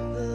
the